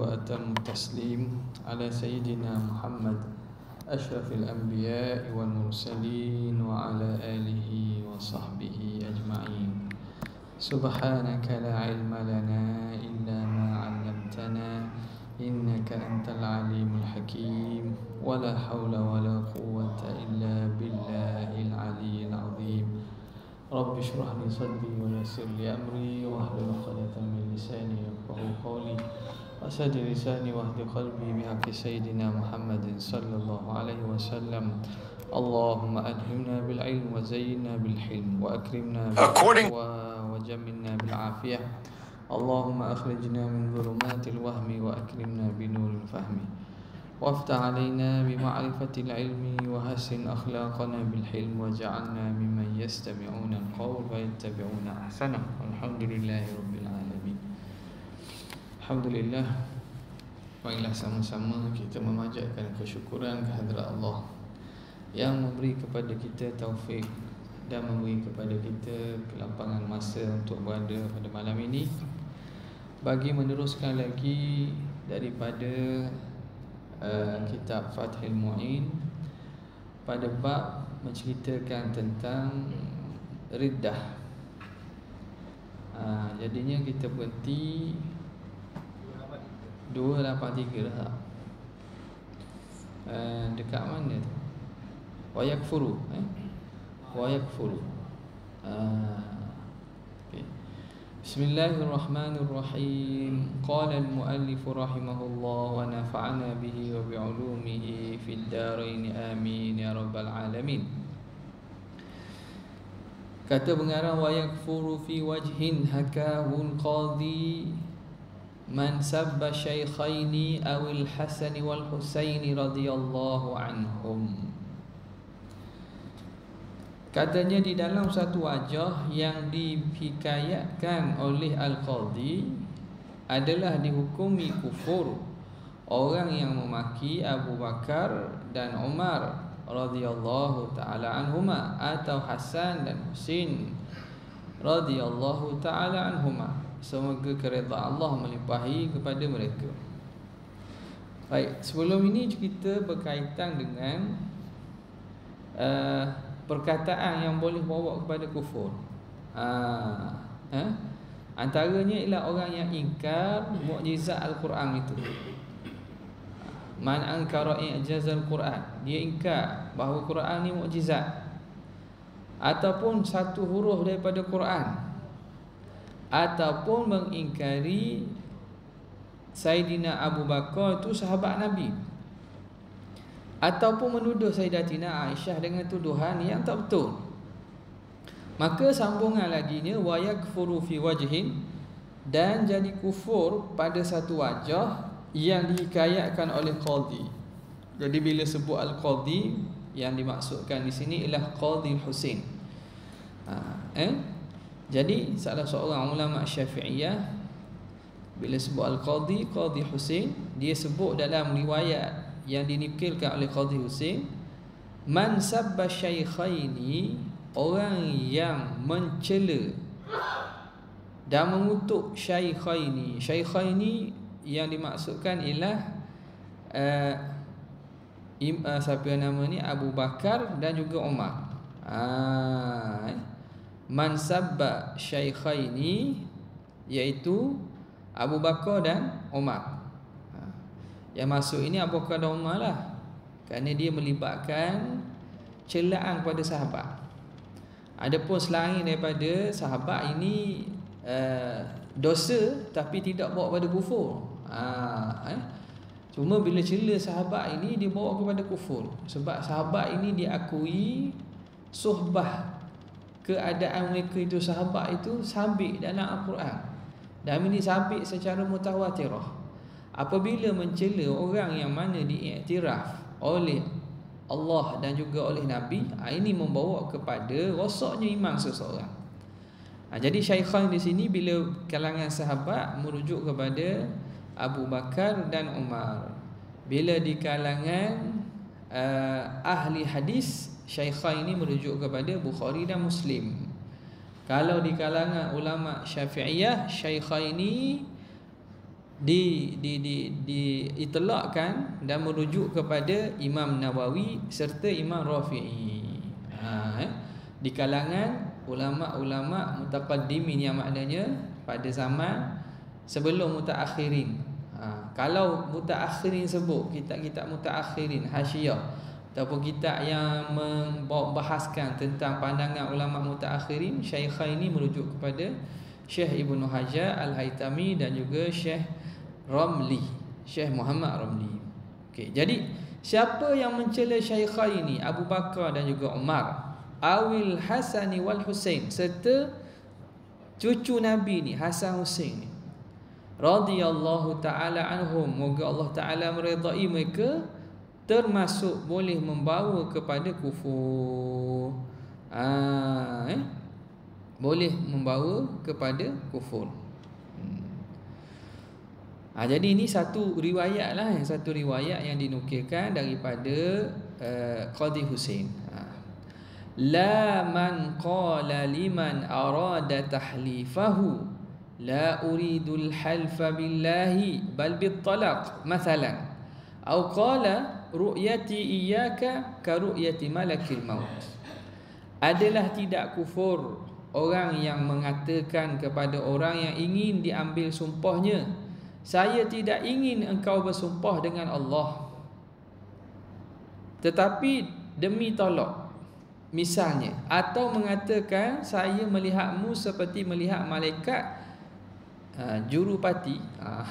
وأتم التسليم على سيدنا محمد أشرف الأنبياء والمرسلين وعلى آله وصحبه أجمعين. سبحانك لا علم لنا إلا ما علمتنا إنك أنت العليم الحكيم. ولا حول ولا قوة إلا بالله العلي العظيم. رب اشرح لي صدري ويسر لي أمري واحلل عقدة من لساني يفقهوا قولي. وسد لساني واهد قلبي بحق سيدنا محمد صلى الله عليه وسلم. اللهم ألهمنا بالعلم وزينا بالحلم وأكرمنا بالتقوى وجملنا بالعافية. اللهم أخرجنا من ظلمات الوهم وأكرمنا بنور الفهم. وافتح علينا بمعرفة العلم وحسن أخلاقنا بالحلم وجعلنا ممن يستمعون القول ويتبعون أحسنه والحمد لله رب العالمين Alhamdulillah Baiklah sama-sama kita memanjatkan kesyukuran kehadrat Allah Yang memberi kepada kita taufik Dan memberi kepada kita kelapangan masa untuk berada pada malam ini Bagi meneruskan lagi daripada uh, kitab Fathil Mu'in Pada bab menceritakan tentang riddah uh, Jadinya kita berhenti 283 dah uh, Dekat mana tu Wayakfuru eh? Wayakfuru uh, okay. Bismillahirrahmanirrahim Qala al-muallif rahimahullah Wa nafa'ana bihi wa bi'ulumihi Fil darain amin Ya Rabbal Alamin Kata pengarang wa yakfuru fi wajhin hakahul qadhi من سب شيخين أو الحسن والحسين رضي الله عنهم Katanya di dalam satu wajah yang dihikayatkan oleh Al-Qadhi adalah dihukumi kufur. Orang yang memaki Abu Bakar dan Umar radhiyallahu taala anhuma atau Hasan dan Husin radhiyallahu taala anhuma. Semoga kereta Allah melimpahi kepada mereka. Baik, sebelum ini kita berkaitan dengan uh, Perkataan yang boleh bawa kepada kufur. Uh, eh? Antaranya ialah orang yang ingkar Mu'jizat Al-Quran itu. Man angkara i'jaz Al-Quran Dia ingkar bahawa Quran ni mu'jizat Ataupun satu huruf daripada Quran. Ataupun mengingkari Sayyidina Abu Bakar itu sahabat Nabi ataupun menuduh Sayyidatina Aisyah dengan tuduhan yang tak betul. Maka sambungan laginya wa yakfuru fi wajhin dan jadi kufur pada satu wajah yang dihikayatkan oleh qadhi jadi bila sebut al-qadhi yang dimaksudkan di sini ialah qadhi Husain ha, eh? Jadi salah seorang ulama Syafi'iyah bila sebut Al-Qadhi Qadhi Husain dia sebut dalam riwayat yang dinukilkan oleh Qadhi Husain man sabba syaikhaini orang yang mencela dan mengutuk syaikhaini syaikhaini yang dimaksudkan ialah uh, im, uh, siapa nama ni? Abu Bakar dan juga Umar ah uh, man sabba syaikhaini iaitu Abu Bakar dan Umar. Yang masuk ini Abu dan Umar lah. Kerana dia melibatkan celaan kepada sahabat. Adapun selain daripada sahabat ini uh, dosa tapi tidak bawa kepada kufur. Ha, eh? Cuma bila cela sahabat ini dia bawa kepada kufur. Sebab sahabat ini diakui suhbah keadaan mereka itu sahabat itu sabit dalam Al-Quran dan ini sabit secara mutawatirah apabila mencela orang yang mana diiktiraf oleh Allah dan juga oleh Nabi ah, ini membawa kepada rosaknya iman seseorang ha, jadi syaikhan di sini bila kalangan sahabat merujuk kepada Abu Bakar dan Umar bila di kalangan uh, ahli hadis Syaikha ini merujuk kepada Bukhari dan Muslim. Kalau di kalangan ulama Syafi'iyah, Syaikha ini di di di di dan merujuk kepada Imam Nawawi serta Imam Rafi'i. Ha, eh? di kalangan ulama-ulama mutaqaddimin yang maknanya pada zaman sebelum mutaakhirin. Ha, kalau mutaakhirin sebut kitab-kitab mutaakhirin hasyiah ataupun kitab yang membahaskan tentang pandangan ulama mutaakhirin, syaikhain ini merujuk kepada Syekh Ibnu Hajar Al-Haitami dan juga Syekh Ramli Syekh Muhammad Ramli. Okey, jadi siapa yang mencela Syaikha ini? Abu Bakar dan juga Umar Awil Hasani wal Husain serta cucu Nabi ni Hasan Husain ni. Radhiyallahu taala anhum. Moga Allah taala meridai mereka termasuk boleh membawa kepada kufur. Ah eh? Boleh membawa kepada kufur Ha, jadi ini satu riwayat lah Satu riwayat yang dinukilkan daripada uh, Qadi Hussein ha. La man qala liman arada tahlifahu La uridul halfa billahi bal bittalaq Mathalan. Au qala ru'yati iyaka ka ru'yati malakil maut. Adalah tidak kufur Orang yang mengatakan kepada orang yang ingin diambil sumpahnya saya tidak ingin engkau bersumpah dengan Allah. Tetapi demi tolak Misalnya Atau mengatakan Saya melihatmu seperti melihat malaikat uh, Jurupati. Uh,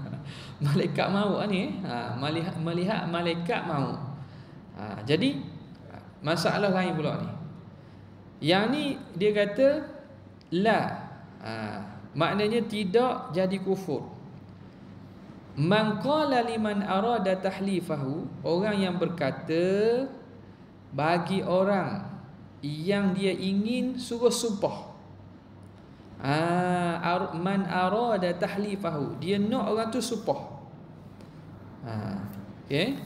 Malaikat maut ni uh, melihat, melihat malaikat maut. Uh, Jadi Masalah lain pula ni. Yang ni dia kata La uh, Maknanya tidak jadi kufur Man qala liman arada tahlifahu orang yang berkata bagi orang yang dia ingin suruh sumpah. Ah man arada tahlifahu dia nak orang tu sumpah. Ha okey.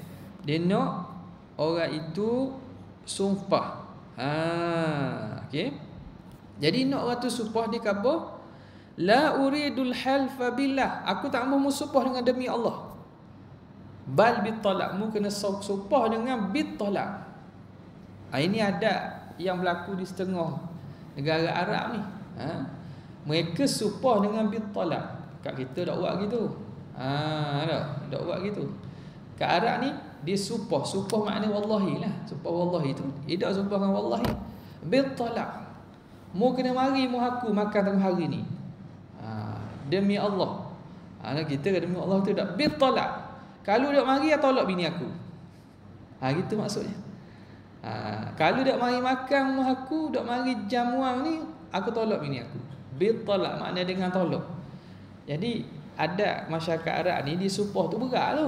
Dia nak orang itu sumpah. Ha okey. Jadi nak orang tu sumpah dia kata La uridul halfa billah. Aku tak mahu sumpah dengan demi Allah. Bal bitalak. Mu kena sumpah dengan bitalak. Ha, ini ada yang berlaku di setengah negara Arab ni. Ha? Mereka sumpah dengan bitalak. Kat kita tak buat gitu. Ha, tak, tak buat gitu. Kat Arab ni, dia sumpah. Sumpah makna wallahi lah. Sumpah wallahi tu. Dia sumpah dengan wallahi. Bitalak. Mu kena mari mu aku makan tengah hari ni demi Allah. Ha, kita demi Allah tu tak bitolak. Kalau dak mari ya tolak bini aku. Ha gitu maksudnya. Ha, kalau dak mari makan rumah aku, dak mari jamuan ni, aku tolak bini aku. Bitolak makna dengan tolak. Jadi ada masyarakat Arab ni disumpah tu berat tu.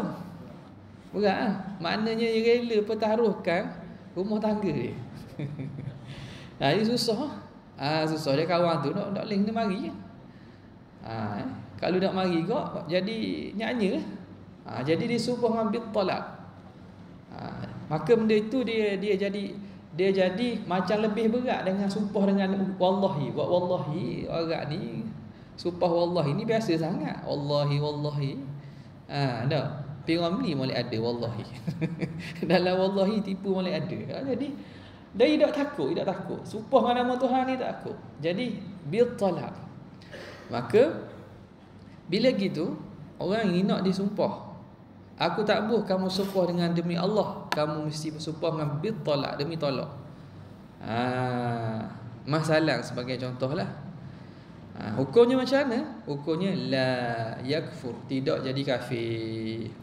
Berat ah. Maknanya dia rela pertaruhkan rumah tangga dia. ha, ini susah. Ah ha, susah dia kawan tu nak nak link dia mari. Ha? Kalau nak mari kok jadi nyanyi ha, Jadi dia suruh ambil tolak. Ha, Maka benda itu dia dia jadi dia jadi macam lebih berat dengan sumpah dengan wallahi. Wa wallahi orang ni sumpah wallahi ni biasa sangat. Wallahi wallahi. Ha dah Piramli boleh ada wallahi. Dalam wallahi tipu boleh ada. Ha, jadi dia tidak takut tidak takut. Sumpah dengan nama Tuhan ni tak takut. Jadi bil talak Maka bila gitu orang ini nak disumpah. Aku tak buh kamu sumpah dengan demi Allah, kamu mesti bersumpah dengan bil tolak demi tolak. Ha, masalah sebagai contohlah. Ha, hukumnya macam mana? Hukumnya la yakfur, tidak jadi kafir.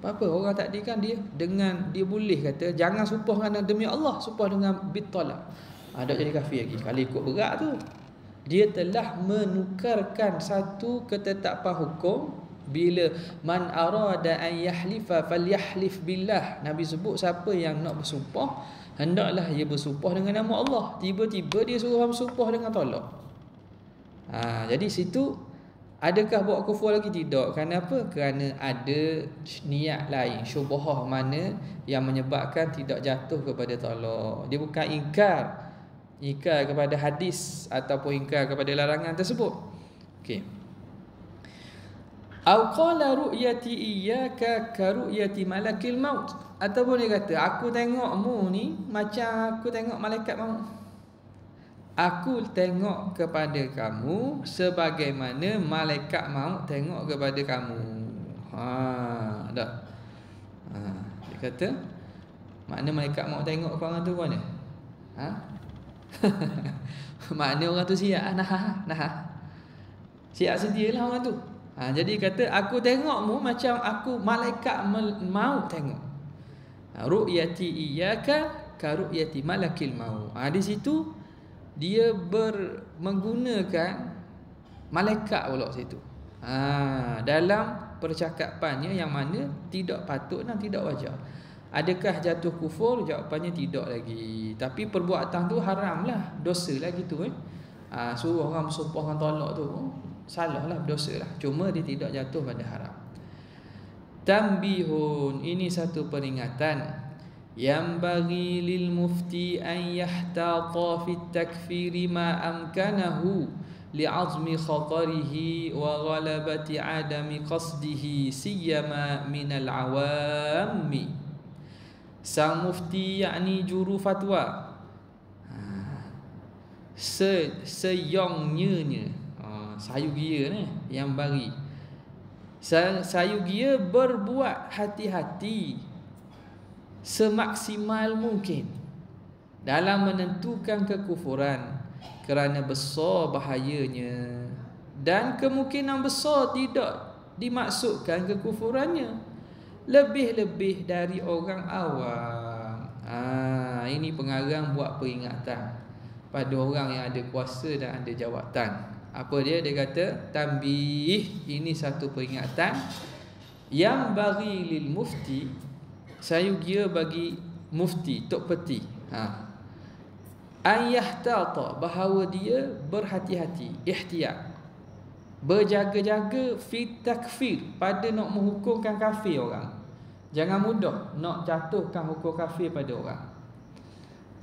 Apa orang tak kan dia dengan dia boleh kata jangan sumpah dengan demi Allah, sumpah dengan bil tolak. Ha, tak jadi kafir lagi. Kalau ikut berat tu dia telah menukarkan satu ketetapan hukum. Bila man arada an yahlifa falyahlif billah. Nabi sebut siapa yang nak bersumpah hendaklah ia bersumpah dengan nama Allah. Tiba-tiba dia suruh bersumpah dengan tolak. Ha, jadi situ adakah buat kufur lagi? Tidak. Kerana apa? Kerana ada niat lain syubhah mana yang menyebabkan tidak jatuh kepada tolak. Dia bukan ingkar ingkar kepada hadis ataupun ingkar kepada larangan tersebut. Okey. Au qala ru'yati iyyaka ka ru'yati malakil maut. Ataupun dia kata, aku tengokmu ni macam aku tengok malaikat maut. Aku tengok kepada kamu sebagaimana malaikat maut tengok kepada kamu. Ha, dah. Ha, dia kata, makna malaikat maut tengok kau orang tu mana? Ha? makna orang tu siap nah nah. Siap sedialah orang tu. Ha, jadi kata aku tengokmu macam aku malaikat mau tengok. Ha, ru'yati iyyaka ka ru'yati malakil mau. Ha, di situ dia ber menggunakan malaikat pula situ. Ha, dalam percakapannya yang mana tidak patut dan tidak wajar. Adakah jatuh kufur? Jawapannya tidak lagi. Tapi perbuatan tu haramlah, dosa lah gitu eh. Ha, suruh orang bersumpah orang tolak tu salah lah berdosa lah cuma dia tidak jatuh pada haram tambihun ini satu peringatan yang bagi lil mufti an yahtata fi takfir ma amkanahu li'azmi khatarihi wa ghalabati adami qasdihi siyama min al-awammi sang mufti yakni juru fatwa. Ha, se seyongnya sayu gia ni yang bagi. Sayu gia berbuat hati-hati semaksimal mungkin dalam menentukan kekufuran kerana besar bahayanya dan kemungkinan besar tidak dimaksudkan kekufurannya lebih-lebih dari orang awam. Ha, ini pengarang buat peringatan pada orang yang ada kuasa dan ada jawatan. Apa dia? Dia kata tambih ini satu peringatan. Yang bagi lil mufti saya gia bagi mufti tok peti. Ha. Ayah tata bahawa dia berhati-hati ihtiyat berjaga-jaga fi takfir pada nak menghukumkan kafir orang jangan mudah nak jatuhkan hukum kafir pada orang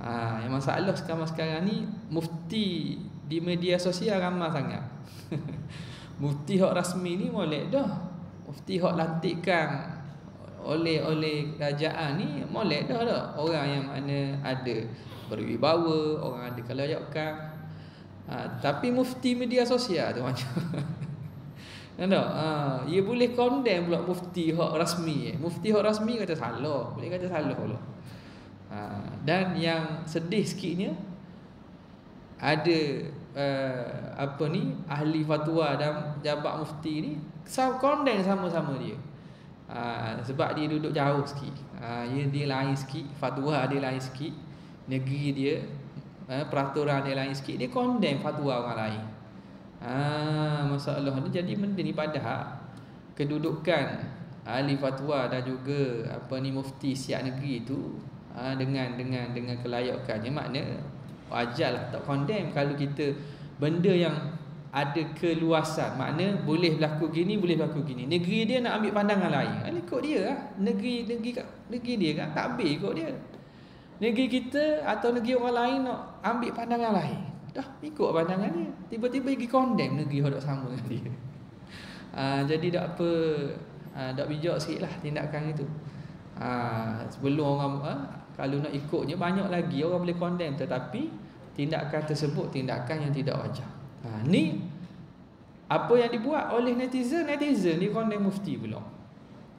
ha yang masalah sekarang sekarang ni mufti di media sosial ramai sangat. Mufti hak rasmi ni molek dah. Mufti hak lantikkan oleh oleh kerajaan ni molek dah dah. Orang yang mana ada berwibawa, orang ada kelayakan. Ha, tapi mufti media sosial tu macam Tak? Ha, ia boleh condemn pula mufti hak rasmi. Eh. Mufti hak rasmi kata salah. Boleh kata salah pula. Ha, dan yang sedih sikitnya, ada uh, apa ni ahli fatwa dan jabat mufti ni sama konden sama-sama dia. Uh, sebab dia duduk jauh sikit. Uh, dia, dia lain sikit, fatwa dia lain sikit. Negeri dia uh, peraturan dia lain sikit. Dia konden fatwa orang lain. Uh, masalah ni jadi benda ni padahal kedudukan ahli fatwa dan juga apa ni mufti siap negeri tu uh, dengan dengan dengan kelayakannya makna wajarlah tak condemn. Kalau kita benda yang ada keluasan makna boleh berlaku gini boleh berlaku gini. Negeri dia nak ambil pandangan lain ha, ikut dia lah. Negeri negeri negeri dia kan tak ikut dia. Negeri kita atau negeri orang lain nak ambil pandangan lain dah ikut pandangan dia tiba-tiba pergi condemn negeri yang sama dengan dia ha, jadi tak apa ha, tak bijak sikit lah tindakan itu ha, sebelum orang ha, kalau nak ikutnya banyak lagi orang boleh condemn tetapi tindakan tersebut tindakan yang tidak wajar. Ha, ni apa yang dibuat oleh netizen netizen ni condemn mufti pula.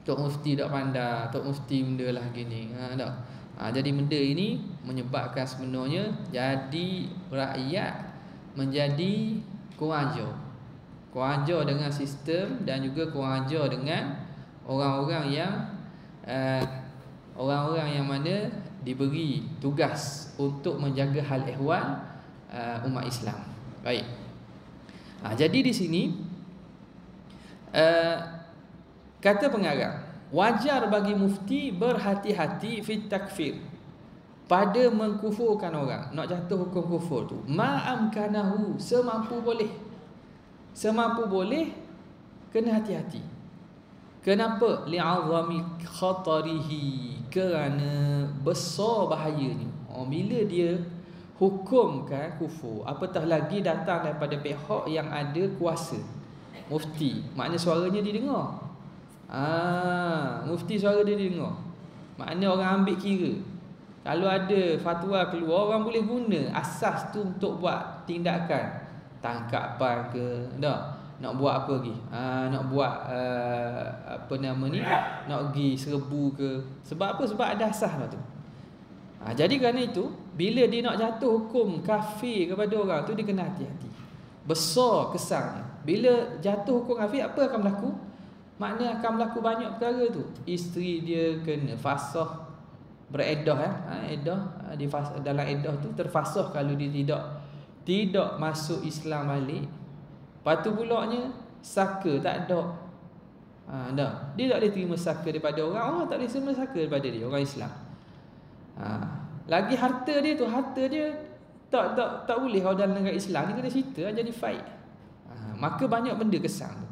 Tok mufti tak pandai, tok mufti benda lah gini. Ha, tak. Ha, jadi benda ini menyebabkan sebenarnya jadi rakyat menjadi kurang ajar. Kurang ajar dengan sistem dan juga kurang ajar dengan orang-orang yang uh, orang-orang yang mana diberi tugas untuk menjaga hal ehwal uh, umat Islam. Baik. Ha, jadi di sini uh, kata pengarang wajar bagi mufti berhati-hati fit takfir. Pada mengkufurkan orang nak jatuh hukum kufur tu ma'am kanahu semampu boleh. Semampu boleh kena hati-hati. Kenapa? Li'azami khatarihi Kerana besar bahayanya oh, Bila dia hukumkan kufur Apatah lagi datang daripada pihak yang ada kuasa Mufti. Maknanya suaranya didengar Ah, Mufti suara dia didengar Maknanya orang ambil kira. Kalau ada fatwa keluar Orang boleh guna asas tu untuk buat tindakan. Tangkapan ke Tak nak buat apa lagi? Ha, nak buat uh, apa nama ni? Nak pergi serbu ke? Sebab apa? Sebab ada asas lah tu. Ha, jadi kerana itu bila dia nak jatuh hukum kafir kepada orang tu dia kena hati-hati. Besar kesannya. Bila jatuh hukum kafir apa akan berlaku maknanya akan berlaku banyak perkara tu isteri dia kena fasah beredah eh ha, edah ha, di dalam edah tu terfasah kalau dia tidak tidak masuk Islam balik Lepas tu pulaknya Saka tak ada ha, dah. Dia tak boleh terima saka daripada orang Orang tak boleh terima saka daripada dia Orang Islam ha. Lagi harta dia tu Harta dia tak tak tak boleh kalau dalam negara Islam ni kena cerita jadi fight. Ha, maka banyak benda kesan tu.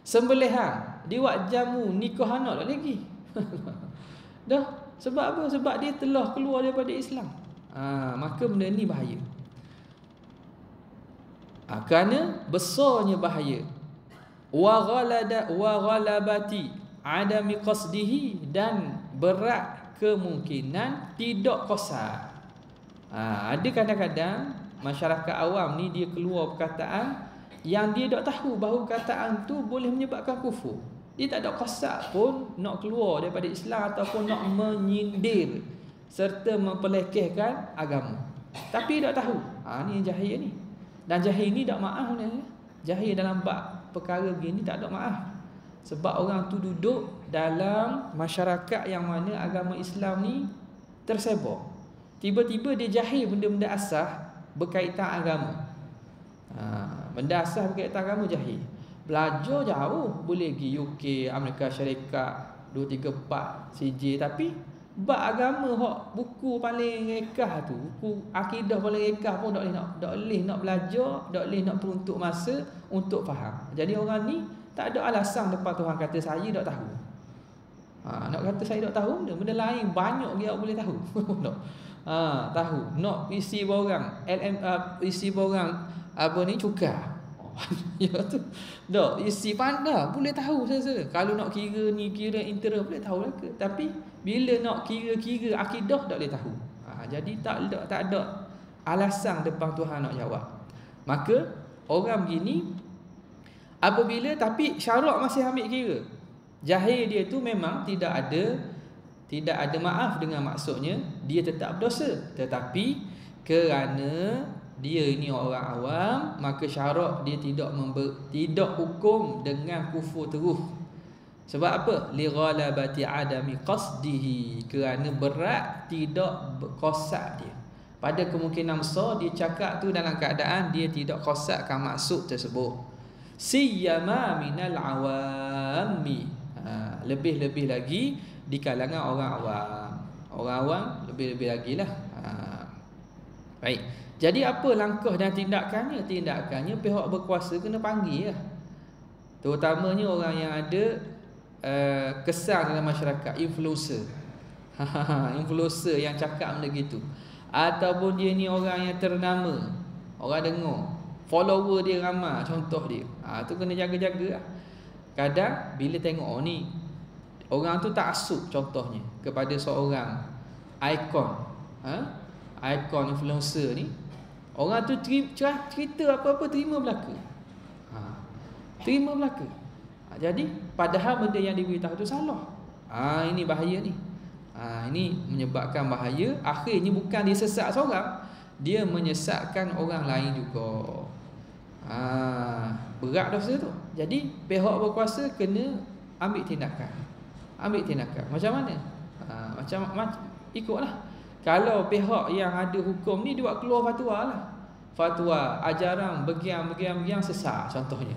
Sembelihan, dia buat jamu nikah anak tak lagi. Dah, sebab apa? Sebab dia telah keluar daripada Islam. Ha, maka benda ni bahaya ha, kerana besarnya bahaya wa ghalada wa ghalabati adami qasdihi dan berat kemungkinan tidak qasad ha, ada kadang-kadang masyarakat awam ni dia keluar perkataan yang dia tak tahu bahawa perkataan tu boleh menyebabkan kufur dia tak ada qasad pun nak keluar daripada Islam ataupun nak menyindir serta mempelekehkan agama tapi tak tahu ha, ni jahil ni dan jahil ni tak maaf ni. Jahil dalam bab perkara begini tak ada maaf. Sebab orang tu duduk dalam masyarakat yang mana agama Islam ni tersebar. Tiba-tiba dia jahil benda-benda asah berkaitan agama. Ha, benda asah berkaitan agama jahil. Belajar jauh boleh pergi UK, Amerika Syarikat, 2 3 4 CJ tapi Bab agama hok buku paling rekah tu, buku akidah paling rekah pun tak boleh nak tak boleh nak belajar, tak boleh nak peruntuk masa untuk faham. Jadi orang ni tak ada alasan depan Tuhan kata saya tak tahu. Ha, nak kata saya tak tahu benda, benda lain banyak dia boleh tahu. ha, tahu. Nak isi orang LM uh, isi orang apa ni cuka. Ya tu. Dok, isi pandai boleh tahu saya Kalau nak kira ni kira intera boleh tahu lah ke. Tapi bila nak kira-kira akidah tak boleh tahu. Ha, jadi tak ada tak ada alasan depan Tuhan nak jawab. Maka orang begini apabila tapi syarak masih ambil kira. Jahil dia tu memang tidak ada tidak ada maaf dengan maksudnya dia tetap berdosa tetapi kerana dia ini orang awam maka syarak dia tidak member, tidak hukum dengan kufur terus sebab apa? Li ghalabati adami qasdihi kerana berat tidak qasad dia. Pada kemungkinan besar dia cakap tu dalam keadaan dia tidak qasadkan maksud tersebut. Siyama minal awami. Ha, lebih-lebih lagi di kalangan orang awam. Orang awam lebih-lebih lagi lah. Ha. Baik. Jadi apa langkah dan tindakannya? Tindakannya pihak berkuasa kena panggil lah. Terutamanya orang yang ada uh, kesan dalam masyarakat influencer influencer yang cakap benda gitu ataupun dia ni orang yang ternama orang dengar follower dia ramai contoh dia ha, tu kena jaga-jaga lah. kadang bila tengok oh ni orang tu tak asuk contohnya kepada seorang ikon ha? ikon influencer ni orang tu cerita apa-apa terima belaka. Ha. terima belaka. Ha, jadi padahal benda yang diberitahu itu salah. Ha, ini bahaya ni. Ha, ini menyebabkan bahaya. Akhirnya bukan dia sesat seorang dia menyesatkan orang lain juga. Ha, berat dosa tu. Jadi pihak berkuasa kena ambil tindakan. Ambil tindakan. Macam mana? Ha, macam, macam ikutlah kalau pihak yang ada hukum ni dia buat keluar fatwa lah. Fatwa ajaran begiang begiang sesat contohnya.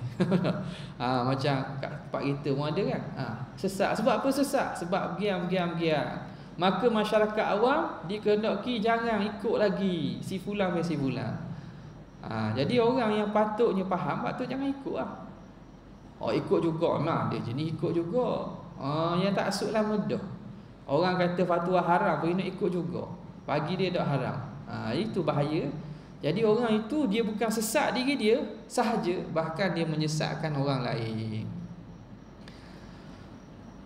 Ha, macam kat tempat kita pun ada kan? Ha, sesat. Sebab apa sesat? Sebab begiang maka masyarakat awam dikehendaki jangan ikut lagi si fulan si fulan. Ha, jadi orang yang patutnya faham patut jangan ikut lah. Oh ikut juga nah dia jenis ikut juga. Ha, yang tak asuk lah mudah orang kata fatwa haram pergi nak ikut juga pagi dia tak haram ha, itu bahaya Jadi orang itu dia bukan sesat diri dia sahaja bahkan dia menyesatkan orang lain.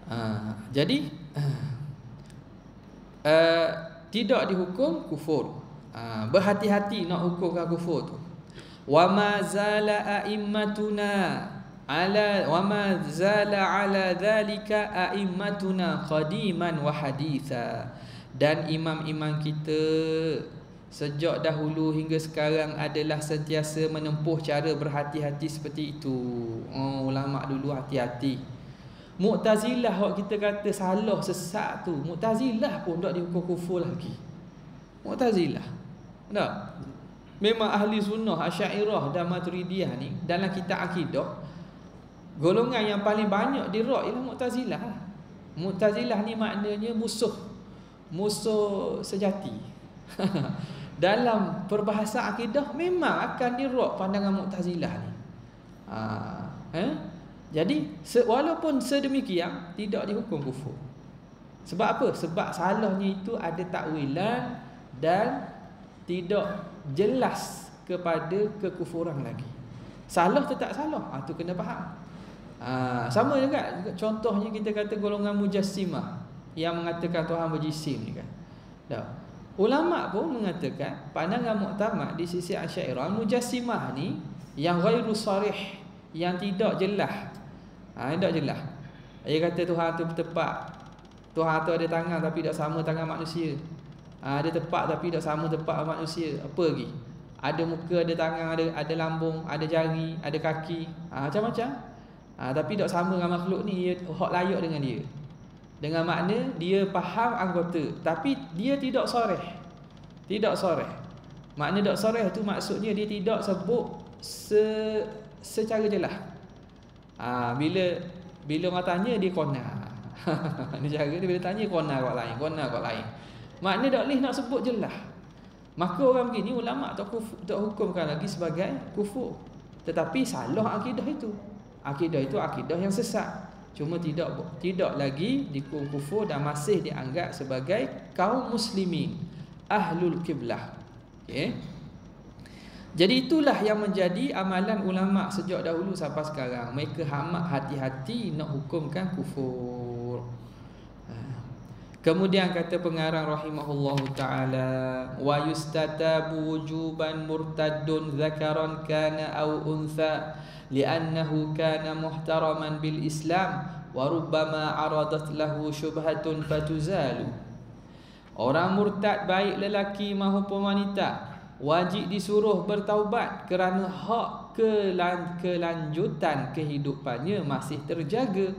Ha, jadi uh, tidak dihukum kufur. Ha, berhati-hati nak hukumkan kufur tu. Wa ma zala a'immatuna ala wa ma zala ala dhalika a'immatuna qadiman wa haditha. Dan imam-imam kita sejak dahulu hingga sekarang adalah sentiasa menempuh cara berhati-hati seperti itu. Oh, ulama dulu hati-hati. Mu'tazilah waktu kita kata salah sesat tu, Mu'tazilah pun tak dihukum kufur lagi. Mu'tazilah. Tak? Memang ahli sunnah Asy'ariyah dan Maturidiyah ni dalam kitab akidah golongan yang paling banyak dirak ialah Mu'tazilah. Mu'tazilah ni maknanya musuh musuh sejati. dalam perbahasan akidah memang akan dirok pandangan Mu'tazilah ni. Ha, eh? Jadi walaupun sedemikian tidak dihukum kufur. Sebab apa? Sebab salahnya itu ada takwilan dan tidak jelas kepada kekufuran lagi. Salah tetap salah. Ah ha, tu kena faham. Ha, sama juga contohnya kita kata golongan mujassimah yang mengatakan Tuhan berjisim ni kan. Tak. Ulama pun mengatakan pandangan muktamad di sisi Asy'ariyah mujassimah ni yang ghairu sarih yang tidak jelas. Ha tidak jelas. Dia kata Tuhan tu bertepat. Tuhan tu ada tangan tapi tak sama tangan manusia. Ha, ada tepat tapi tak sama tepat manusia. Apa lagi? Ada muka, ada tangan, ada ada lambung, ada jari, ada kaki. Ha, macam-macam. Ha, tapi tak sama dengan makhluk ni, dia hak layak dengan dia. Dengan makna dia faham anggota Tapi dia tidak soreh. Tidak soreh. Makna tak soreh tu maksudnya dia tidak sebut se, Secara jelas. Ha, Bila Bila orang tanya dia kona. Ini cara dia bila tanya kona kat lain Kona kat lain. Makna tak boleh nak sebut jelas. Maka orang begini ulama tak, kufur, tak hukumkan lagi sebagai kufur. Tetapi salah akidah itu. Akidah itu akidah yang sesat cuma tidak tidak lagi dihukum kufur dan masih dianggap sebagai kaum muslimin ahlul kiblah okey. Jadi itulah yang menjadi amalan ulama sejak dahulu sampai sekarang. Mereka amat hati-hati nak hukumkan kufur. Kemudian kata pengarang rahimahullahu taala wa yustatabu wujuban murtaddun zakaran kana aw untha li'annahu kana muhtaraman bil Islam wa rubbama aradat lahu shubhatun fatuzalu Orang murtad baik lelaki maupun wanita wajib disuruh bertaubat kerana hak kelanjutan kehidupannya masih terjaga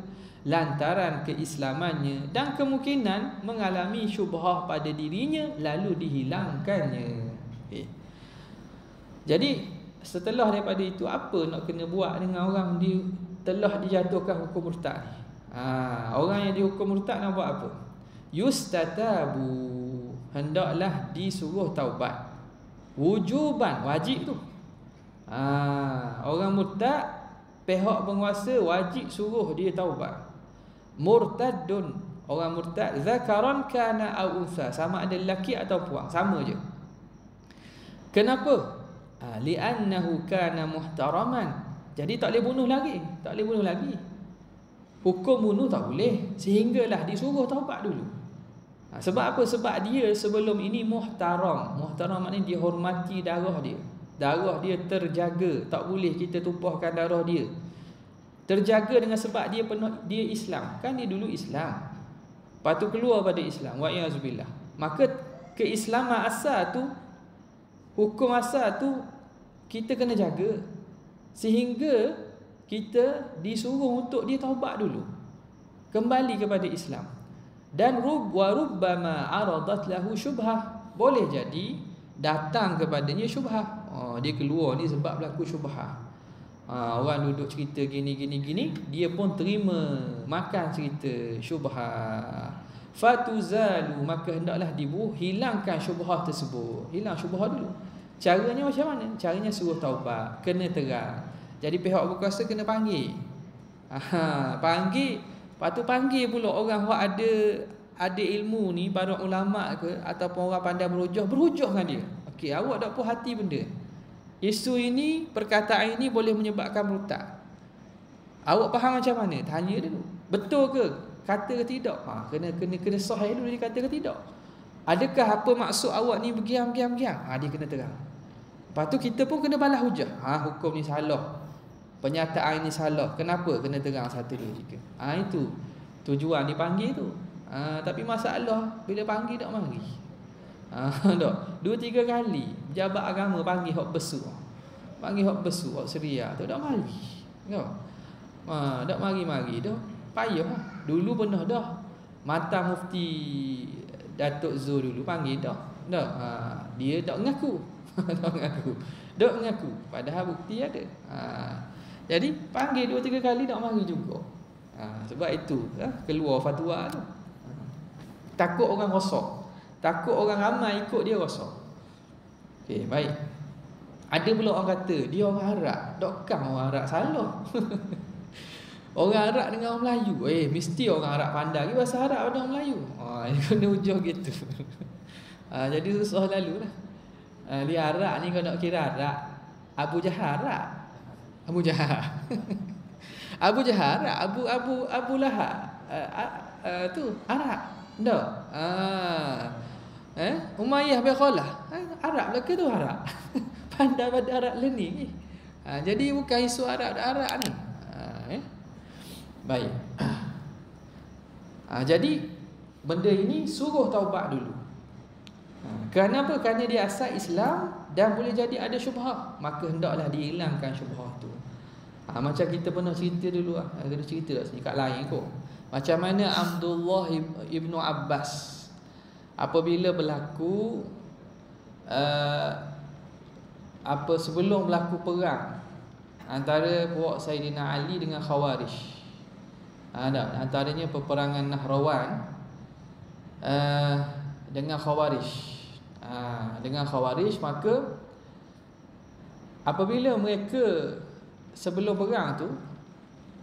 lantaran keislamannya dan kemungkinan mengalami syubhah pada dirinya lalu dihilangkannya. Okay. Jadi setelah daripada itu apa nak kena buat dengan orang dia telah dijatuhkan hukum murtad ni? Ha, orang yang dihukum murtad nak buat apa? Yustatabu. Hendaklah disuruh taubat. Wujuban wajib tu. Ha, orang murtad pihak penguasa wajib suruh dia taubat murtadun orang murtad zakaran kana au sama ada lelaki atau puan sama je. Kenapa? Ha, li'annahu kana muhtaraman. Jadi tak boleh bunuh lagi tak boleh bunuh lagi. Hukum bunuh tak boleh sehinggalah disuruh taubat dulu. Ha, sebab apa? Sebab dia sebelum ini muhtaram. Muhtaram maknanya dihormati darah dia. Darah dia terjaga. Tak boleh kita tumpahkan darah dia terjaga dengan sebab dia penuh dia Islam kan dia dulu Islam lepas tu keluar pada Islam wa maka keislaman asal tu Hukum asal tu kita kena jaga sehingga kita disuruh untuk dia taubat dulu. Kembali kepada Islam. Dan rub wa rubbama aradat lahu syubhah. Boleh jadi datang kepadanya syubhah. Oh, dia keluar ni sebab berlaku syubhah. Ha, orang duduk cerita gini gini gini, dia pun terima makan cerita syubhah. Fatuzalu maka hendaklah dibuh hilangkan syubhah tersebut. Hilang syubhah dulu. Caranya macam mana? Caranya suruh taubat, kena terang. Jadi pihak berkuasa kena panggil. Aha, panggil, lepas tu panggil pula orang yang ada ada ilmu ni para ulama ke ataupun orang pandai berhujah berhujah dengan dia. Okey, awak tak puas hati benda. Isu ini, perkataan ini boleh menyebabkan murtad. Awak faham macam mana? Tanya dulu. Betul ke? Kata ke tidak? Ha, kena kena kena sahih dulu dia kata ke tidak. Adakah apa maksud awak ni bergiam giam giam? Ha, dia kena terang. Lepas tu kita pun kena balas hujah. Ha, hukum ni salah. Penyataan ini salah. Kenapa? Kena terang satu dua tiga. Ha, itu tujuan dipanggil tu. Ha, tapi masalah bila panggil tak mari. Tak. Dua tiga kali jabat agama panggil hok besu. Panggil hok besu, hok seria tu tak mari. Tak. Ha, tak mari-mari dah. Payah. Dulu pernah dah. Mata mufti Datuk Zul dulu panggil dah. Tak. Ha, dia tak mengaku. tak mengaku. Tak mengaku. Padahal bukti ada. Ha, jadi panggil dua tiga kali tak mari juga. Ha, sebab itu ha, keluar fatwa tu. Ha, takut orang rosak. Takut orang ramai ikut dia rosak. Okey, baik. Ada pula orang kata dia orang Arab. Dokkan orang Arab salah. orang Arab dengan orang Melayu. Eh, mesti orang Arab pandang ni bahasa Arab pada orang Melayu. Ha, dia kena ujung gitu. ha, jadi susah lalu lah. Ha, dia Arab ni kalau nak kira Arab. Abu Jahal Arab. Abu Jahal. Abu Jahal, Abu Abu Abu Lahab. Uh, uh, uh, tu Arab. Tak. Ah. Eh, Umayyah bin Khalah. Eh, Arab lah ke tu Arab? Pandai pada Arab learning ni. Ha, jadi bukan isu Arab dan Arab ni. Ha, eh? Baik. Ha, jadi benda ini suruh taubat dulu. Ha, kenapa? Kerana dia asal Islam dan boleh jadi ada syubhah maka hendaklah dihilangkan syubhah tu ha, macam kita pernah cerita dulu ah ha, kita cerita kat sini kat lain kok macam mana Abdullah ibnu Abbas apabila berlaku uh, apa sebelum berlaku perang antara puak Sayyidina Ali dengan Khawarij. Ada ha, antaranya peperangan Nahrawan uh, dengan Khawarij. Ha, dengan khawarij maka apabila mereka sebelum perang tu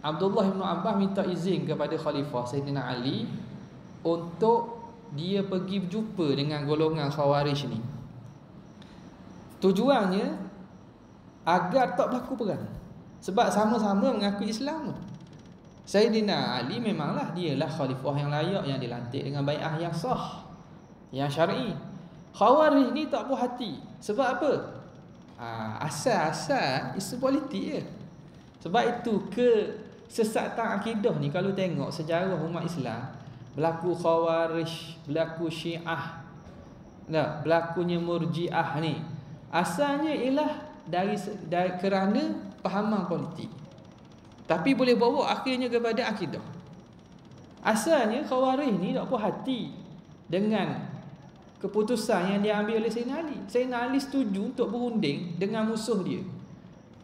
Abdullah bin Abbas minta izin kepada khalifah Sayyidina Ali untuk dia pergi berjumpa dengan golongan khawarij ni tujuannya agar tak berlaku perang sebab sama-sama mengaku Islam Sayyidina Ali memanglah dialah khalifah yang layak yang dilantik dengan bai'ah yang sah yang syar'i Khawarij ni tak puas hati. Sebab apa? Ha, asal-asal isu politik je. Sebab itu ke sesatan akidah ni kalau tengok sejarah umat Islam berlaku khawarij, berlaku syiah, tak, berlakunya murjiah ni. Asalnya ialah dari, dari kerana pahaman politik. Tapi boleh bawa akhirnya kepada akidah. Asalnya khawarij ni tak puas hati dengan keputusan yang diambil oleh Sayyidina Ali. Sayyidina Ali setuju untuk berunding dengan musuh dia.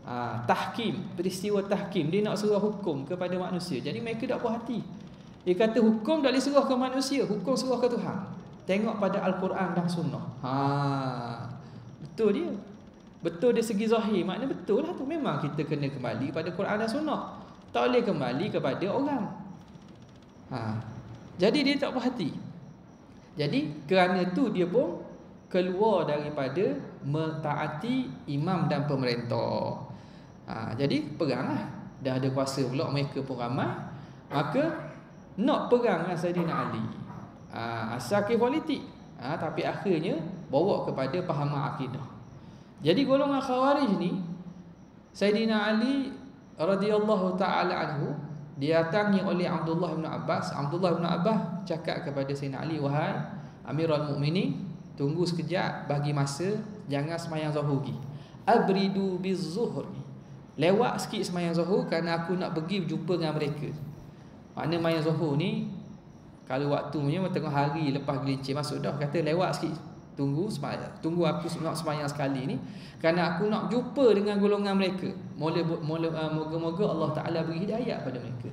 Ha, tahkim, peristiwa tahkim. Dia nak suruh hukum kepada manusia. Jadi mereka tak puas hati. Dia kata hukum tak suruh ke manusia. Hukum suruh ke Tuhan. Tengok pada Al-Quran dan Sunnah. Ha, betul dia. Betul dia segi zahir. Maknanya betul lah tu. Memang kita kena kembali pada Quran dan Sunnah. Tak boleh kembali kepada orang. Ha, jadi dia tak puas hati. Jadi kerana itu dia pun keluar daripada mentaati imam dan pemerintah. Ha, jadi peranglah. Dah ada kuasa pula mereka pun ramai. Maka nak perang dengan Sayyidina Ali. Ha, asal politik. Ha, tapi akhirnya bawa kepada pahaman akidah. Jadi golongan khawarij ni Sayyidina Ali radhiyallahu taala anhu didatangi oleh Abdullah bin Abbas Abdullah bin Abbas cakap kepada Sayyidina Ali wahai Amirul Mukminin tunggu sekejap bagi masa jangan semayang zuhur lagi abridu bizuhur lewat sikit semayang zuhur kerana aku nak pergi berjumpa dengan mereka makna mayang zuhur ni kalau waktunya tengah hari lepas gelincir masuk dah kata lewat sikit tunggu semayang tunggu aku nak semayang sekali ni. Kerana aku nak jumpa dengan golongan mereka. Mula mula uh, moga-moga Allah Taala beri hidayah pada mereka.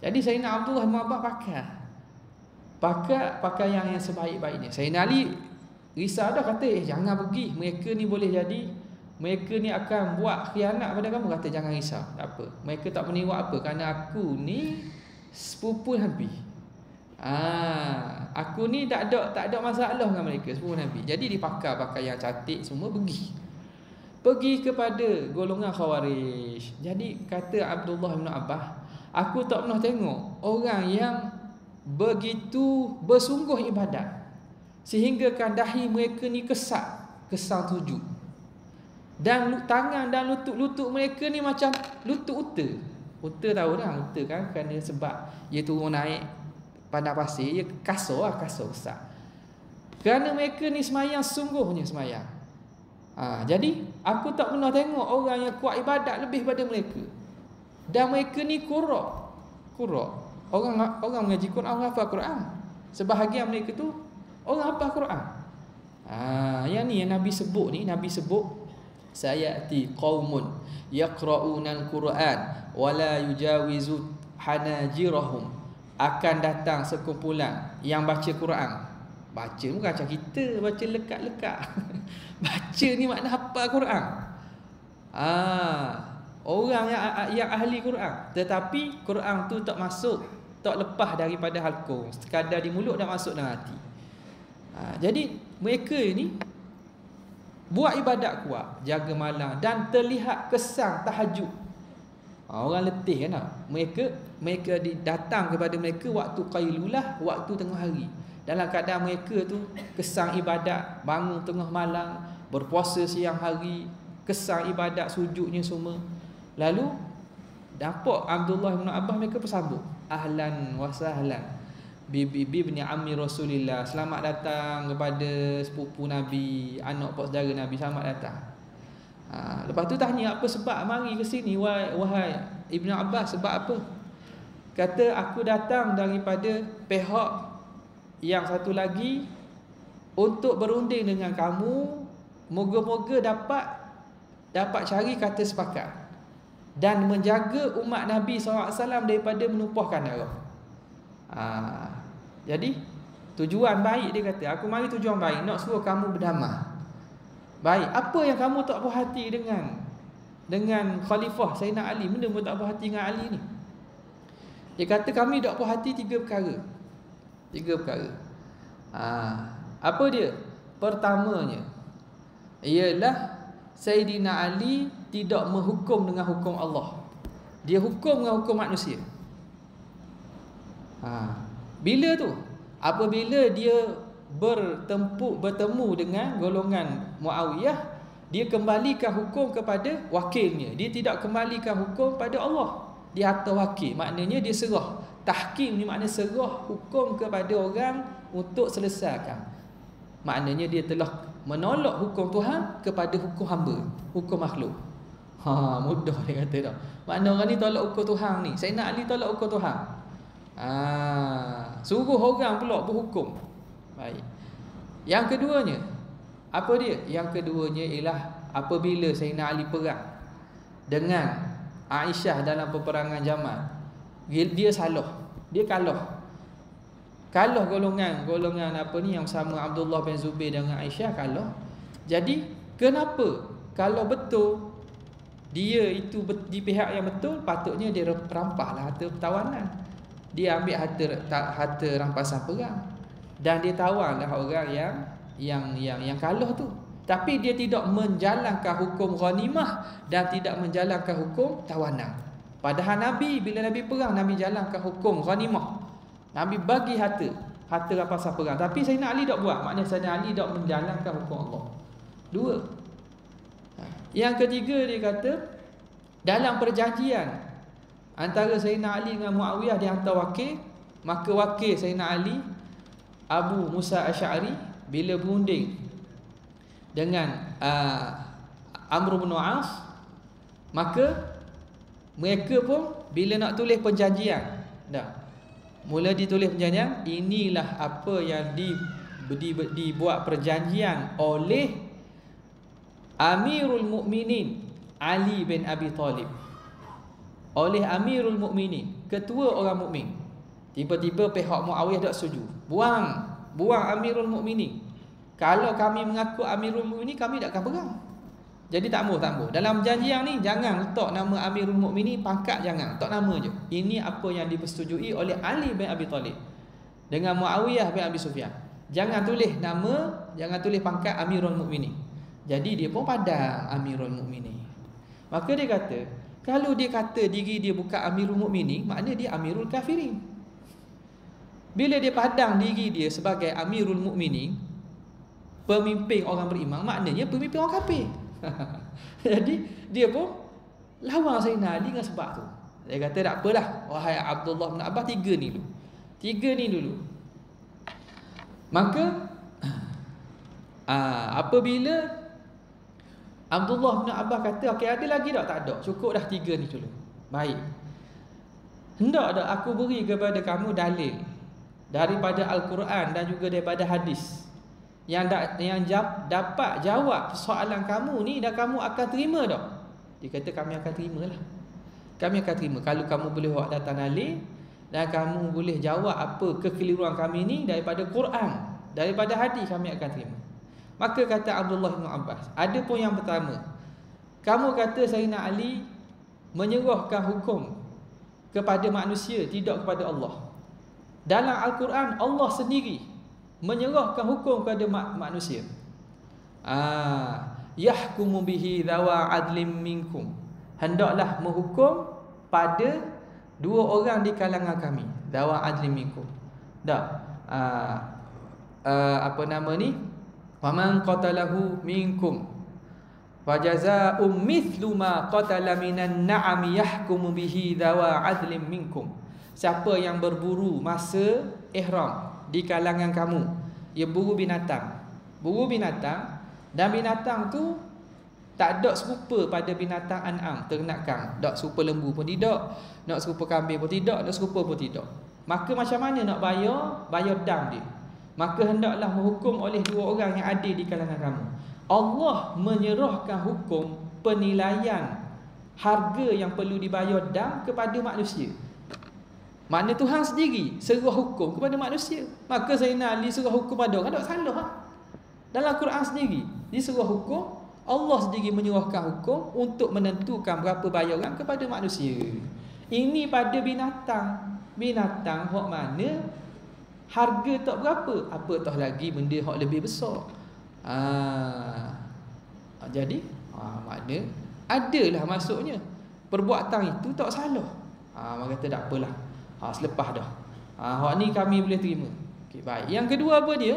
Jadi saya nak Abdullah bin Abbas pakai pakai pakai yang yang sebaik-baiknya. Saya Ali risau dah kata eh jangan pergi. Mereka ni boleh jadi mereka ni akan buat khianat pada kamu. Kata jangan risau. Tak apa. Mereka tak meniru apa. Kerana aku ni sepupu Nabi Ah, aku ni tak ada tak ada masalah dengan mereka semua nabi. Jadi dipakar pakai yang cantik semua pergi. Pergi kepada golongan Khawarij. Jadi kata Abdullah bin Abbas, aku tak pernah tengok orang yang begitu bersungguh ibadat sehingga kan dahi mereka ni kesak, kesal tuju. Dan tangan dan lutut-lutut mereka ni macam lutut uta. Uta tahu dah, uta kan kerana sebab dia turun naik pandang pasir ia kasar lah kasar besar. Kerana mereka ni semayang sungguhnya semayang. Ha, jadi aku tak pernah tengok orang yang kuat ibadat lebih pada mereka. Dan mereka ni kurok. Kurok. Orang orang mengaji Quran orang hafal Quran. Sebahagian mereka tu orang hafal Quran. Ha, yang ni yang Nabi sebut ni Nabi sebut yaqra'una al-Quran wala yujawizu hanajirahum akan datang sekumpulan yang baca Quran. Baca bukan macam kita baca lekat-lekat. baca ni makna apa Quran. Ah, orang yang yang ahli Quran, tetapi Quran tu tak masuk, tak lepas daripada halqum, sekadar di mulut dan masuk dalam hati. Ah, jadi mereka ni buat ibadat kuat, jaga malam dan terlihat kesan tahajud Ha, orang letih kan? Mereka mereka datang kepada mereka waktu qailulah, waktu tengah hari. Dalam keadaan mereka tu kesang ibadat, bangun tengah malam, berpuasa siang hari, kesang ibadat sujudnya semua. Lalu dapat Abdullah bin Abbas mereka bersambut. Ahlan wa sahlan. Bibi bin Ammi Rasulillah. Selamat datang kepada sepupu Nabi, anak pak saudara Nabi. Selamat datang. Ha, lepas tu tanya apa sebab mari ke sini wahai, wahai Ibnu Abbas sebab apa? Kata aku datang daripada pihak yang satu lagi untuk berunding dengan kamu moga-moga dapat dapat cari kata sepakat dan menjaga umat Nabi SAW daripada menumpahkan darah. Ha, jadi tujuan baik dia kata aku mari tujuan baik nak suruh kamu berdamai Baik, apa yang kamu tak puas hati dengan dengan khalifah Sayyidina Ali? Benda pun tak puas hati dengan Ali ni. Dia kata kami tak puas hati tiga perkara. Tiga perkara. Ha, apa dia? Pertamanya ialah Sayyidina Ali tidak menghukum dengan hukum Allah. Dia hukum dengan hukum manusia. Ha, bila tu? Apabila dia bertempuk bertemu dengan golongan Muawiyah dia kembalikan hukum kepada wakilnya. Dia tidak kembalikan hukum pada Allah. Dia atas wakil maknanya dia serah. Tahkim ni makna serah hukum kepada orang untuk selesaikan. Maknanya dia telah menolak hukum Tuhan kepada hukum hamba hukum makhluk. Ha mudah dia kata dah. Makna orang ni tolak hukum Tuhan ni. Saya nak Ali tolak hukum Tuhan ha suruh orang pula berhukum Baik. Yang keduanya, apa dia? Yang keduanya ialah apabila Sayyidina Ali perang dengan Aisyah dalam peperangan Jamal. Dia salah. Dia kalah. Kalah golongan golongan apa ni yang sama Abdullah bin Zubair dengan Aisyah kalah. Jadi, kenapa kalau betul dia itu di pihak yang betul patutnya dia rampahlah harta pertawanan. Dia ambil harta harta rampasan perang. Dan dia tawarlah orang yang yang yang yang kalah tu. Tapi dia tidak menjalankan hukum ghanimah dan tidak menjalankan hukum tawanan. Padahal nabi bila nabi perang nabi jalankan hukum ghanimah. Nabi bagi harta harta rampasan perang. Tapi Sayyidina Ali tak buat. Maknanya Sayyidina Ali tak menjalankan hukum Allah. Dua. Yang ketiga dia kata dalam perjanjian antara Sayyidina Ali dengan Muawiyah dia hantar wakil. Maka wakil Sayyidina Ali Abu Musa Asy'ari bila berunding dengan uh, Amr bin As maka mereka pun bila nak tulis perjanjian dah. Mula ditulis perjanjian inilah apa yang di, di dibuat perjanjian oleh Amirul Mukminin Ali bin Abi Talib oleh Amirul Mukminin ketua orang mukmin Tiba-tiba pihak Muawiyah tak setuju. Buang. Buang Amirul Mukminin. Kalau kami mengaku Amirul Mukminin kami tak akan perang. Jadi tak mau tak mau. Dalam janji yang ni jangan letak nama Amirul Mukminin pangkat jangan. Tak nama je. Ini apa yang dipersetujui oleh Ali bin Abi Talib. dengan Muawiyah bin Abi Sufyan. Jangan tulis nama, jangan tulis pangkat Amirul Mukminin. Jadi dia pun padang Amirul Mukminin. Maka dia kata, kalau dia kata diri dia bukan Amirul Mukminin, maknanya dia Amirul Kafirin. Bila dia padang diri dia sebagai Amirul Mukminin, pemimpin orang beriman, maknanya pemimpin orang kafir. Jadi dia pun lawan Sayyidina Ali dengan sebab tu. Dia kata tak apalah Wahai Abdullah bin Abbas Tiga ni dulu Tiga ni dulu Maka aa, Apabila Abdullah bin Abbas kata Okey ada lagi tak? Tak ada. Cukup dah tiga ni dulu Baik. Hendak tak aku beri kepada kamu dalil Daripada Al-Quran Dan juga daripada hadis Yang da, yang jap, dapat jawab Soalan kamu ni Dan kamu akan terima tak? Dia kata kami akan terima lah kami akan terima. Kalau kamu boleh buat data nalih dan kamu boleh jawab apa kekeliruan kami ni daripada Quran daripada hadis kami akan terima maka kata Abdullah bin Abbas ada pun yang pertama. Kamu kata Sayyidina Ali menyerahkan hukum kepada manusia tidak kepada Allah. Dalam Al-Quran Allah sendiri menyerahkan hukum kepada manusia. Ah yahkumu bihi dawa adlim minkum. Hendaklah menghukum pada dua orang di kalangan kami dawa adli minkum. Dah uh, uh, apa nama ni waman qatalahu minkum wa jazaa'u mithlu ma qatala minan na'am yahkumu bihi dawa adli minkum siapa yang berburu masa ihram di kalangan kamu ia buru binatang buru binatang dan binatang tu tak ada serupa pada binatang an'am ternakan. Tak serupa lembu pun tidak. Nak serupa kambing pun tidak. Nak serupa pun tidak. Maka macam mana nak bayar? Bayar dam dia. Maka hendaklah menghukum oleh dua orang yang ada di kalangan kamu. Allah menyerahkan hukum penilaian harga yang perlu dibayar dam kepada manusia. Makna Tuhan sendiri serah hukum kepada manusia. Maka Zainal Ali serah hukum pada orang tak salah. Ha? Dalam Quran sendiri, dia serah hukum Allah sendiri menyuruhkan hukum untuk menentukan berapa bayaran kepada manusia. Ini pada binatang. Binatang hak mana harga tak berapa, apa tak lagi benda hak lebih besar. Ah. Jadi, ah makna adalah maksudnya perbuatan itu tak salah. Ah maka kata tak apalah. Ah selepas dah. Ah hak ni kami boleh terima. Okey baik. Yang kedua apa dia?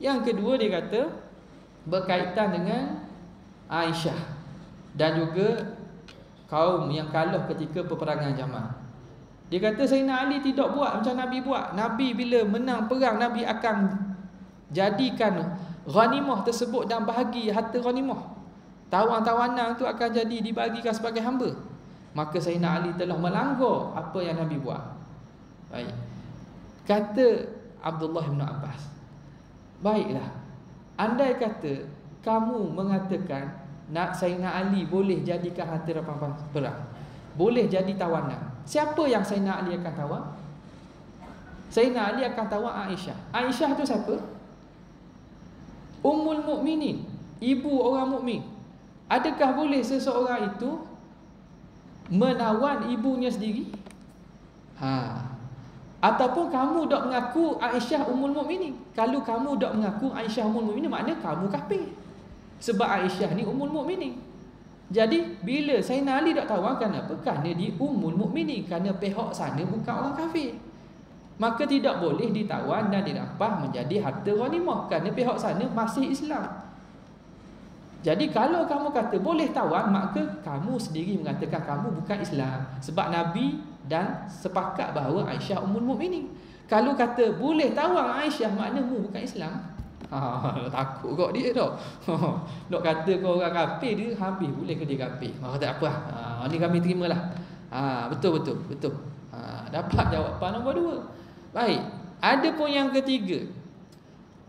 Yang kedua dia kata berkaitan dengan Aisyah dan juga kaum yang kalah ketika peperangan Jamal. Dia kata Sayyidina Ali tidak buat macam Nabi buat. Nabi bila menang perang Nabi akan jadikan ghanimah tersebut dan bahagi harta ghanimah. Tawan-tawanan tu akan jadi dibagikan sebagai hamba. Maka Sayyidina Ali telah melanggar apa yang Nabi buat. Baik. Kata Abdullah bin Abbas. Baiklah. Andai kata kamu mengatakan nak Sayyidina Ali boleh jadikan harta rampasan perang. Boleh jadi tawanan. Siapa yang Sayyidina Ali akan tawan? Sayyidina Ali akan tawan Aisyah. Aisyah tu siapa? Ummul Mukminin, ibu orang mukmin. Adakah boleh seseorang itu menawan ibunya sendiri? Ha. Ataupun kamu dak mengaku Aisyah Ummul Mukminin. Kalau kamu dak mengaku Aisyah Ummul Mukminin maknanya kamu kafir. Sebab Aisyah ni umul mukminin. Jadi bila Sayyidina Ali tak tahu kenapa? Kerana dia umul mukminin, kerana pihak sana bukan orang kafir. Maka tidak boleh ditawan dan dirampas menjadi harta ghanimah kerana pihak sana masih Islam. Jadi kalau kamu kata boleh tawan maka kamu sendiri mengatakan kamu bukan Islam sebab Nabi dan sepakat bahawa Aisyah umul mukminin. Kalau kata boleh tawan Aisyah maknanya mu bukan Islam. Ha, takut kau dia tau. Nak kata kau orang kafir dia habis boleh ke dia kafir. Ha, tak apa. Ha, ni kami terimalah. Ha, betul betul betul. Ha, dapat jawapan nombor dua. Baik. Ada pun yang ketiga.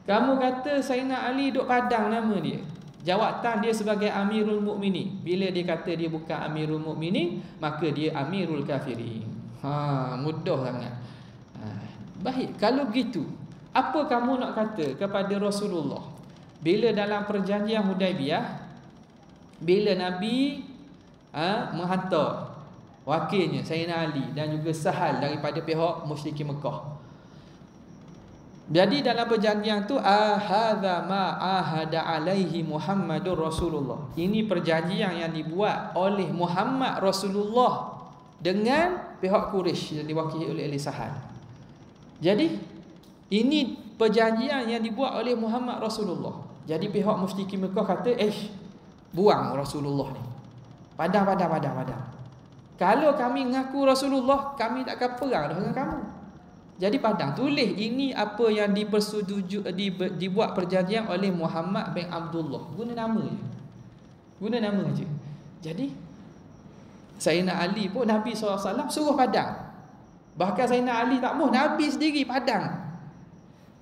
Kamu kata Sayyidina Ali duk padang nama dia. Jawatan dia sebagai Amirul Mukminin. Bila dia kata dia bukan Amirul Mukminin, maka dia Amirul Kafirin. Ha, mudah sangat. Ha, baik, kalau begitu, apa kamu nak kata kepada Rasulullah bila dalam perjanjian Hudaibiyah bila Nabi ha, menghantar wakilnya Sayyidina Ali dan juga Sahal daripada pihak musyrikin Mekah Jadi dalam perjanjian tu ahadza ma ahada alaihi Muhammadur Rasulullah. Ini perjanjian yang dibuat oleh Muhammad Rasulullah dengan pihak Quraisy yang diwakili oleh Ali Sahal. Jadi ini perjanjian yang dibuat oleh Muhammad Rasulullah. Jadi pihak musyrikin Mekah kata, "Eh, buang Rasulullah ni. Padang padang padang padang. Kalau kami mengaku Rasulullah, kami tak akan perang dengan kamu." Jadi padang tulis ini apa yang dipersetuju di, dibuat perjanjian oleh Muhammad bin Abdullah. Guna nama je. Guna nama je. Jadi Sayyidina Ali pun Nabi SAW suruh padang. Bahkan Sayyidina Ali tak mau Nabi sendiri padang.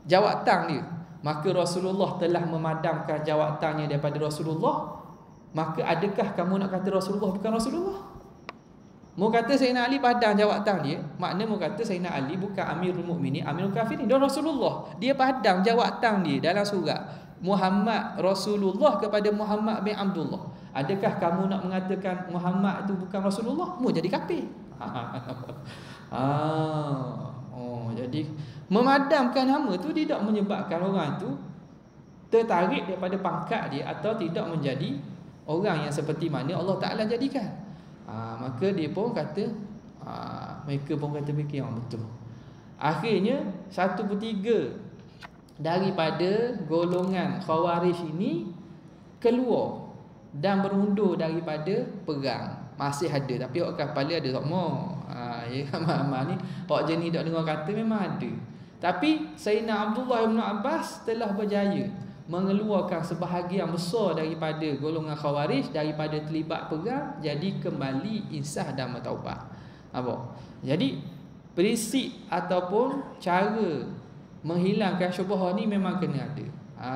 Jawatan dia. Maka Rasulullah telah memadamkan jawatannya daripada Rasulullah. Maka adakah kamu nak kata Rasulullah bukan Rasulullah? Mu kata Sayyidina Ali padang jawatan dia, makna mu kata Sayyidina Ali bukan Amirul Mukminin, Amirul Kafirin, dia Rasulullah. Dia padang jawatan dia dalam surat Muhammad Rasulullah kepada Muhammad bin Abdullah. Adakah kamu nak mengatakan Muhammad itu bukan Rasulullah? Mu jadi kafir. ah. Oh, jadi memadamkan nama tu tidak menyebabkan orang tu tertarik daripada pangkat dia atau tidak menjadi orang yang seperti mana Allah Taala jadikan. Ha, Maka dia pun kata ha, Mereka pun kata fikir yang betul. Akhirnya Satu per tiga Daripada golongan Khawarij ini Keluar Dan berundur daripada Perang Masih ada Tapi orang kepala ada tak mau ha, Ya amal-amal ni Pak jenis tak dengar kata memang ada Tapi Sayyidina Abdullah Ibn Abbas Telah berjaya mengeluarkan sebahagian besar daripada golongan khawarij daripada terlibat perang jadi kembali insah dan bertaubat. Apa? Jadi prinsip ataupun cara menghilangkan syubhah ni memang kena ada. Ha,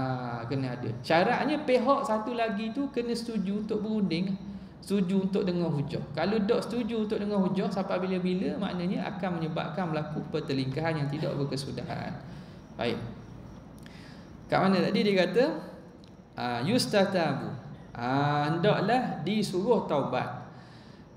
kena ada. Syaratnya pihak satu lagi tu kena setuju untuk berunding, setuju untuk dengar hujah. Kalau tak setuju untuk dengar hujah sampai bila-bila maknanya akan menyebabkan berlaku pertelingkahan yang tidak berkesudahan. Baik. Kat mana tadi dia kata uh, yustatabu. Ah hendaklah disuruh taubat.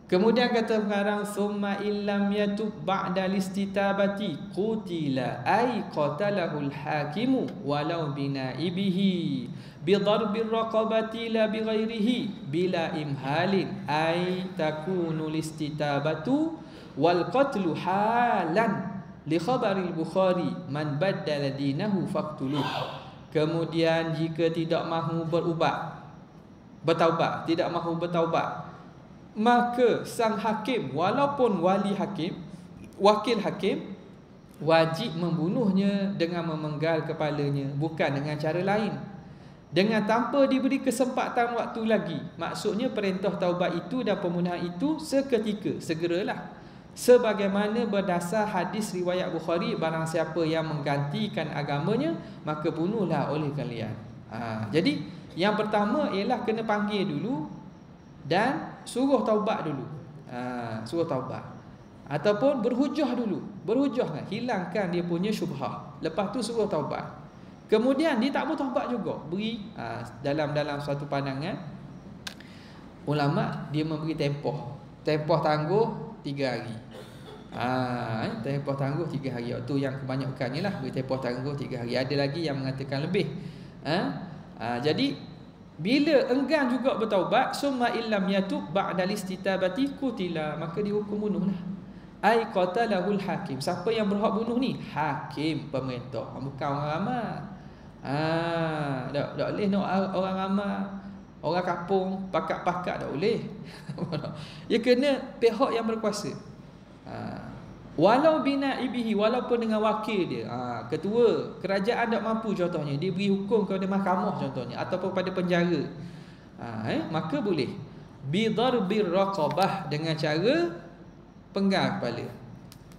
Kemudian kata sekarang summa illam yatub ba'da listitabati qutila ay qatalahu al-hakimu walau binaibihi bidarbi raqabati la bighairihi bila imhalin ay takunu listitabatu wal qatlu halan li khabari al-bukhari man baddala dinahu faqtuluhu Kemudian jika tidak mahu berubat Bertaubat Tidak mahu bertaubat Maka sang hakim Walaupun wali hakim Wakil hakim Wajib membunuhnya Dengan memenggal kepalanya Bukan dengan cara lain. Dengan tanpa diberi kesempatan waktu lagi. Maksudnya perintah taubat itu Dan pembunuhan itu Seketika Segeralah. Sebagaimana berdasar hadis riwayat Bukhari barang siapa yang menggantikan agamanya maka bunuhlah oleh kalian. Ha, jadi yang pertama ialah kena panggil dulu dan suruh taubat dulu. Ha, suruh taubat. Ataupun berhujah dulu. Berhujah kan? Hilangkan dia punya syubhah. Lepas tu suruh taubat. Kemudian dia tak bertaubat juga. Beri ha, dalam dalam suatu pandangan ulama dia memberi tempoh. Tempoh tangguh tiga hari. Ah, eh, tempoh tangguh tiga hari. Itu yang kebanyakannya lah. Beri tempoh tangguh tiga hari. Ada lagi yang mengatakan lebih. Ah, ah, jadi, bila enggan juga bertaubat, summa illam yatub ba'da listitabati kutila. Maka dihukum bunuh lah. Ay qatalahul hakim. Siapa yang berhak bunuh ni? Hakim pemerintah. Bukan orang ramai. Ah, tak, tak boleh nak orang ramai. Orang kampung, pakat-pakat tak boleh. Ia kena pihak yang berkuasa. Ha. Walau bina ibihi walaupun dengan wakil dia. Ha, ketua kerajaan tak mampu contohnya dia beri hukum kepada mahkamah contohnya ataupun pada penjara. Ha, eh, maka boleh bidarbir raqabah dengan cara penggal kepala.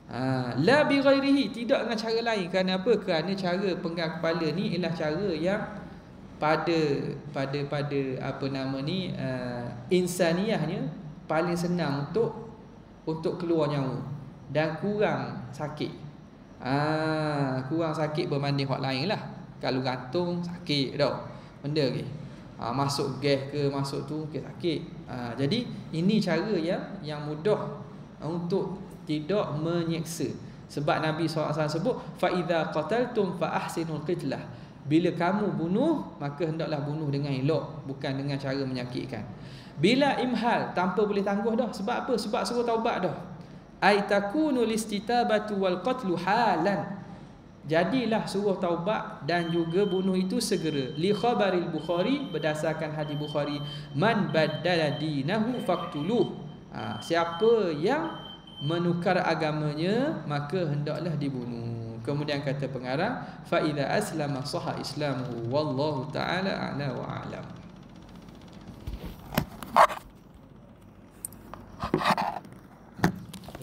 Ha, la bi ghairihi tidak dengan cara lain kerana apa? Kerana cara penggal kepala ni ialah cara yang pada pada pada apa nama ni uh, insaniahnya paling senang untuk untuk keluar nyawa dan kurang sakit. Ah, kurang sakit berbanding hak lain lah. Kalau gantung sakit dah. Benda ke. Ah, masuk gas ke masuk tu ke sakit. Ah, jadi ini cara yang yang mudah untuk tidak menyeksa. Sebab Nabi SAW sebut fa idza qataltum fa ahsinul qitlah. Bila kamu bunuh maka hendaklah bunuh dengan elok bukan dengan cara menyakitkan. Bila imhal tanpa boleh tangguh dah sebab apa? Sebab suruh taubat dah. Ai takunu listitabatu wal qatlu halan. Jadilah suruh taubat dan juga bunuh itu segera. Li khabaril Bukhari berdasarkan hadis Bukhari, man baddala dinahu faqtuluh. Ha, siapa yang menukar agamanya maka hendaklah dibunuh. Kemudian kata pengarang, fa idza aslama sahha islamu wallahu taala a'la wa a'lam.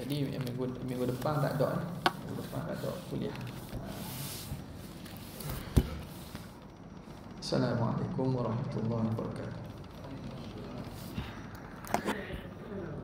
Jadi minggu, minggu depan tak ada Minggu depan tak ada kuliah. Assalamualaikum warahmatullahi wabarakatuh.